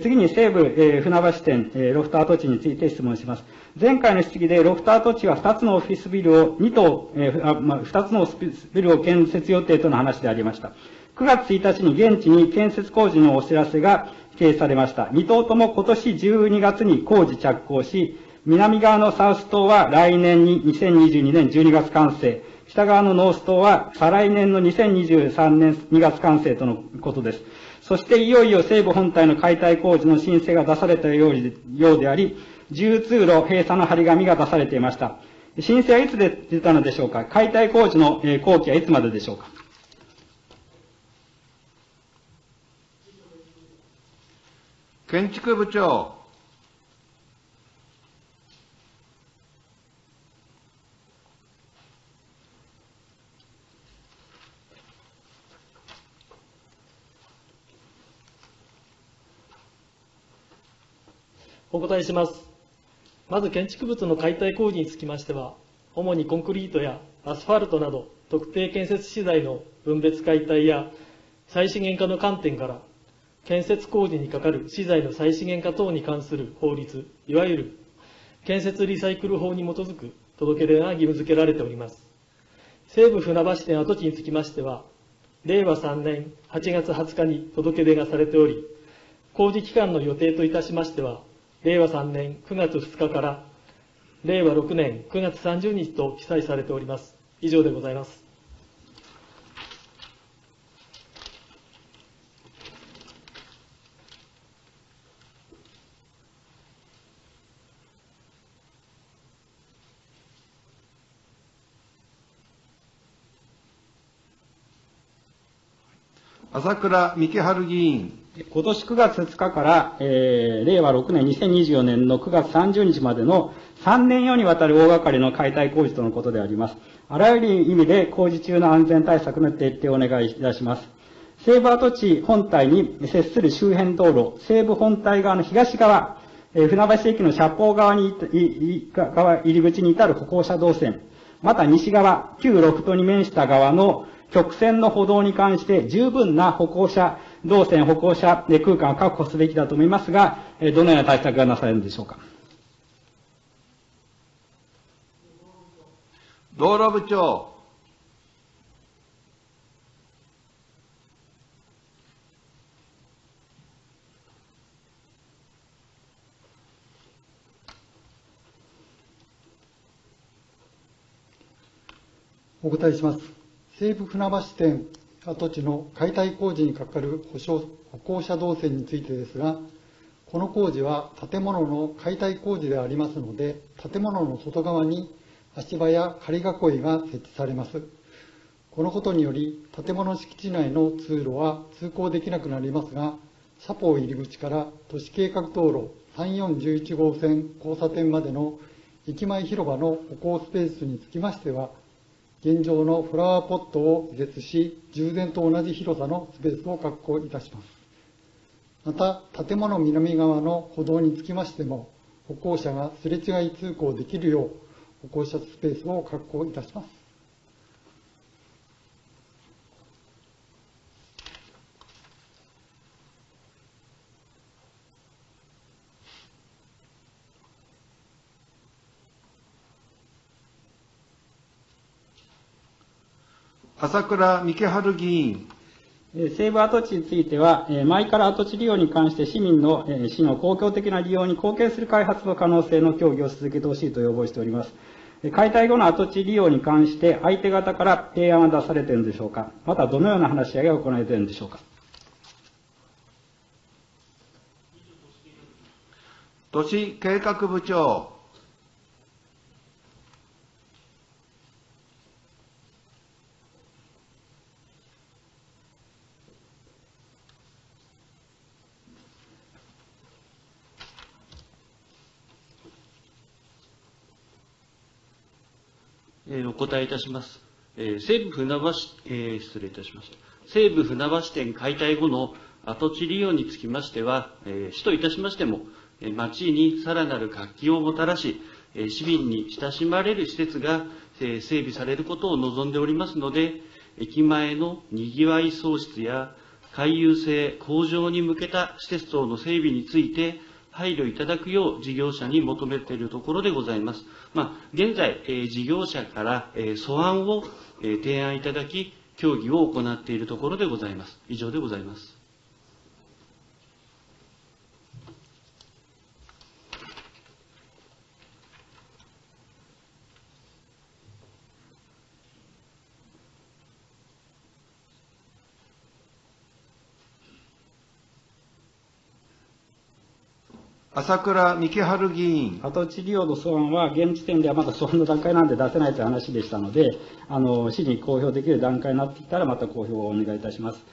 次に西武、えー、船橋店、えー、ロフト跡地について質問します。前回の質疑でロフト跡地は2つのオフィスビルを2棟、えーあまあ、2つのオフィスビルを建設予定との話でありました。9月1日に現地に建設工事のお知らせが掲示されました。2棟とも今年12月に工事着工し、南側のサウス棟は来年に2022年12月完成。北側のノース島は再来年の2023年2月完成とのことです。そしていよいよ西部本体の解体工事の申請が出されたようであり、重通路閉鎖の張り紙が出されていました。申請はいつで出たのでしょうか？解体工事の工期はいつまででしょうか？建築部長。お答えします。まず建築物の解体工事につきましては、主にコンクリートやアスファルトなど特定建設資材の分別解体や再資源化の観点から建設工事にかかる資材の再資源化等に関する法律、いわゆる建設リサイクル法に基づく届け出が義務付けられております。西武船橋店跡地につきましては、令和3年8月20日に届け出がされており、工事期間の予定といたしましては、令和3年9月2日から令和6年9月30日と記載されております。以上でございます。朝倉幹春議員。今年9月2日から、えー、令和6年2024年の9月30日までの3年余にわたる大掛かりの解体工事とのことであります。あらゆる意味で工事中の安全対策の徹底をお願いいたします。西部跡地本体に接する周辺道路、西部本体側の東側、えー、船橋駅の斜方側に、側入り口に至る歩行者動線、また西側、旧ロフトに面した側の曲線の歩道に関して十分な歩行者動線、歩行者空間を確保すべきだと思いますが、どのような対策がなされるんでしょうか？道路部長。お答えします。西武船橋店跡地の解体工事にかかる歩行者動線についてですが、この工事は建物の解体工事でありますので、建物の外側に足場や仮囲いが設置されます。このことにより、建物敷地内の通路は通行できなくなりますが、車方入り口から都市計画道路3411号線交差点までの駅前広場の歩行スペースにつきましては、現状のフラワーポットを移設し、充電と同じ広さのスペースを確保いたします。また、建物南側の歩道につきましても、歩行者がすれ違い通行できるよう、歩行者スペースを確保いたします。朝倉幹春議員。西部跡地については、前から跡地利用に関して市民の市の公共的な利用に貢献する開発の可能性の協議を続けてほしいと要望しております。解体後の跡地利用に関して相手方から提案は出されているんでしょうかまたどのような話し合いが行われているんでしょうか都市計画部長。えお答えいたします。え、西武船橋、え、失礼いたしました。西武船橋店解体後の跡地利用につきましては、え、市といたしましても、え、町にさらなる活気をもたらし、え、市民に親しまれる施設が、え、整備されることを望んでおりますので、駅前の賑わい創出や回遊性向上に向けた施設等の整備について、配慮いただくよう事業者に求めているところでございます。まあ、現在、え事業者から、え素案を、え提案いただき、協議を行っているところでございます。以上でございます。朝倉幹春議員、跡地利用の素案は、現時点ではまだ素案の段階なんで出せないという話でしたので、あの、市に公表できる段階になってきたら、また公表をお願いいたします。